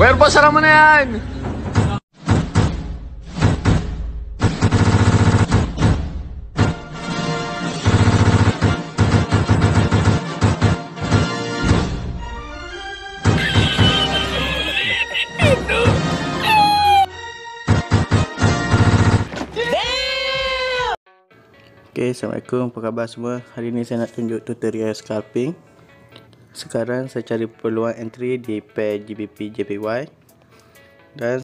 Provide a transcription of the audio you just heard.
Well, boss, mo na yan! Okay, Assalamualaikum, apa khabar semua? Hari ni saya nak tunjuk tutorial scalping Sekarang saya cari peluang entry di pair GBP JPY Dan